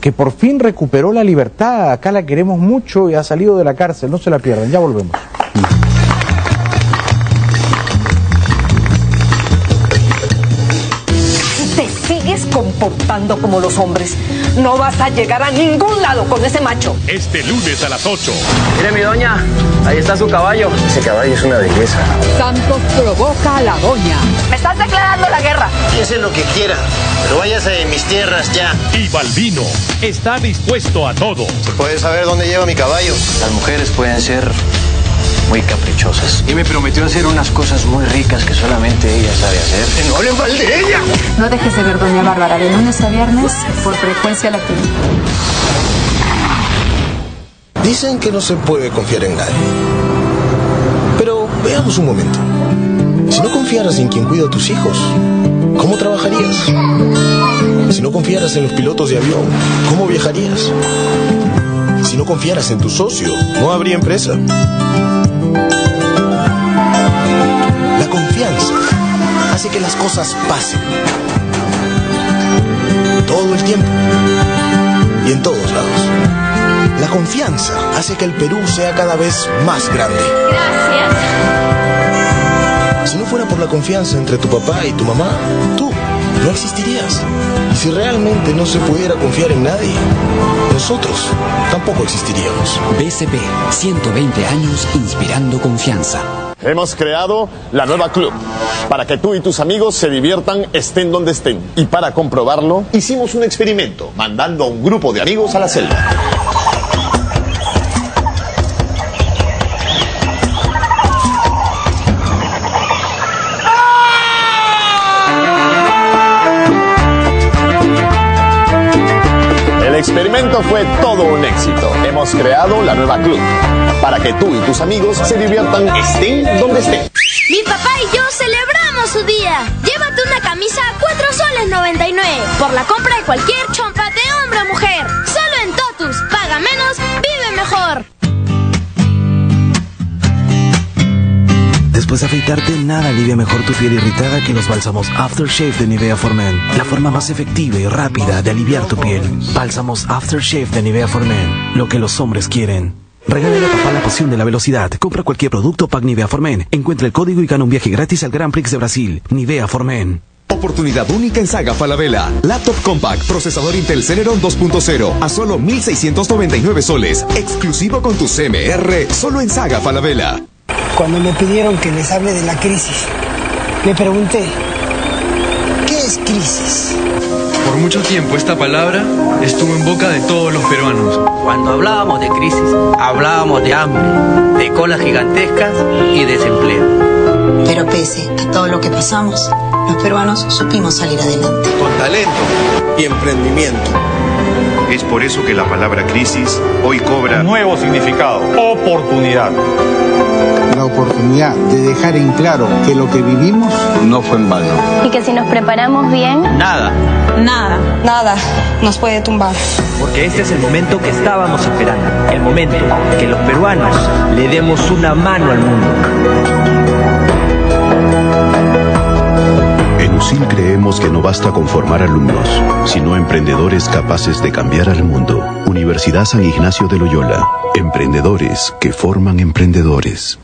que por fin recuperó la libertad. Acá la queremos mucho y ha salido de la cárcel. No se la pierdan, ya volvemos. Sigues comportando como los hombres, no vas a llegar a ningún lado con ese macho. Este lunes a las 8. Mire mi doña, ahí está su caballo. Ese caballo es una belleza. Santos provoca a la doña. Me estás declarando la guerra. Piense lo que quiera, pero váyase de mis tierras ya. Y Balbino está dispuesto a todo. ¿Se puede saber dónde lleva mi caballo? Las mujeres pueden ser muy caprichosas. Y me prometió hacer unas cosas muy ricas que solamente ella sabe hacer. ¡No hablen mal de ella! No dejes de ver Doña Bárbara de lunes a viernes por frecuencia latina. Dicen que no se puede confiar en nadie. Pero veamos un momento. Si no confiaras en quien cuida a tus hijos, ¿cómo trabajarías? Si no confiaras en los pilotos de avión, ¿cómo viajarías? Si no confiaras en tu socio, no habría empresa. La confianza hace que las cosas pasen. Todo el tiempo. Y en todos lados. La confianza hace que el Perú sea cada vez más grande. Si no fuera por la confianza entre tu papá y tu mamá, tú no existirías. Y si realmente no se pudiera confiar en nadie, nosotros tampoco existiríamos. BCP, 120 años inspirando confianza. Hemos creado la nueva club para que tú y tus amigos se diviertan estén donde estén. Y para comprobarlo, hicimos un experimento mandando a un grupo de amigos a la selva. Experimento fue todo un éxito. Hemos creado la nueva club para que tú y tus amigos se diviertan estén donde estén. Mi papá y yo celebramos su día. Llévate una camisa a 4 soles 99 por la compra de cualquier chompa de Después de afeitarte, nada alivia mejor tu piel irritada que los bálsamos Aftershave de Nivea for Men. La forma más efectiva y rápida de aliviar tu piel. Bálsamos Aftershave de Nivea for Men. Lo que los hombres quieren. Regálale a papá la poción de la velocidad. Compra cualquier producto Pack Nivea for Men. Encuentra el código y gana un viaje gratis al Grand Prix de Brasil. Nivea for Men. Oportunidad única en Saga Falabella. Laptop Compact, procesador Intel Celeron 2.0 a solo 1.699 soles. Exclusivo con tu CMR, solo en Saga Falabella. Cuando me pidieron que les hable de la crisis, me pregunté, ¿qué es crisis? Por mucho tiempo esta palabra estuvo en boca de todos los peruanos. Cuando hablábamos de crisis, hablábamos de hambre, de colas gigantescas y desempleo. Pero pese a todo lo que pasamos, los peruanos supimos salir adelante. Con talento y emprendimiento. Es por eso que la palabra crisis hoy cobra nuevo significado, oportunidad. La oportunidad de dejar en claro que lo que vivimos no fue en vano. Y que si nos preparamos bien, nada, nada, nada nos puede tumbar. Porque este es el momento que estábamos esperando. El momento que los peruanos le demos una mano al mundo. En USIL creemos que no basta con formar alumnos, sino emprendedores capaces de cambiar al mundo. Universidad San Ignacio de Loyola. Emprendedores que forman emprendedores.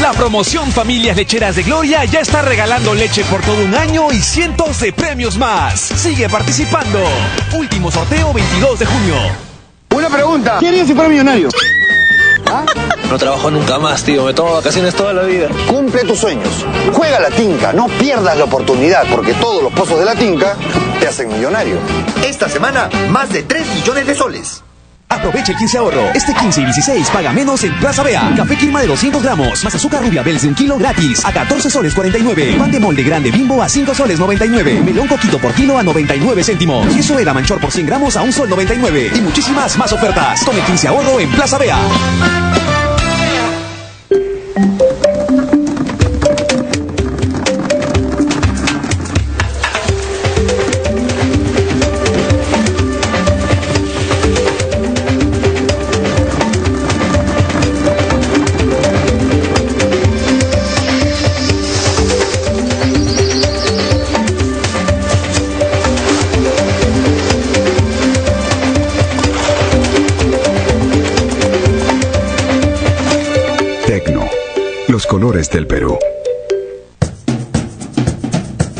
La promoción Familias Lecheras de Gloria ya está regalando leche por todo un año y cientos de premios más. Sigue participando. Último sorteo 22 de junio. Una pregunta. ¿Qué harías si fuera millonario? ¿Ah? No trabajo nunca más, tío. Me tomo vacaciones toda la vida. Cumple tus sueños. Juega la tinca. No pierdas la oportunidad porque todos los pozos de la tinca te hacen millonario. Esta semana, más de 3 millones de soles. Aprovecha el 15 ahorro. Este 15 y 16 paga menos en Plaza Bea. Café Quilma de 200 gramos. Más azúcar rubia Bels de un kilo gratis. A 14 soles 49. Pan de molde grande bimbo a 5 soles 99. Melón coquito por kilo a 99 céntimos. Queso era manchor por 100 gramos a 1 sol 99. Y muchísimas más ofertas. Tome 15 ahorro en Plaza Bea. Colores del Perú.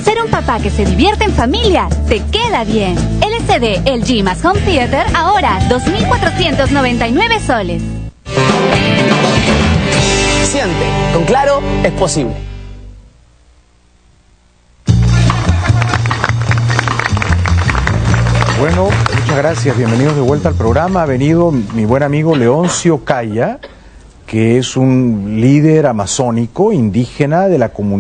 Ser un papá que se divierte en familia te queda bien. LCD LG más Home Theater ahora 2.499 soles. Siente, con Claro es posible. Bueno, muchas gracias. Bienvenidos de vuelta al programa. Ha venido mi buen amigo Leoncio Calla, que es un líder amazónico indígena de la comunidad.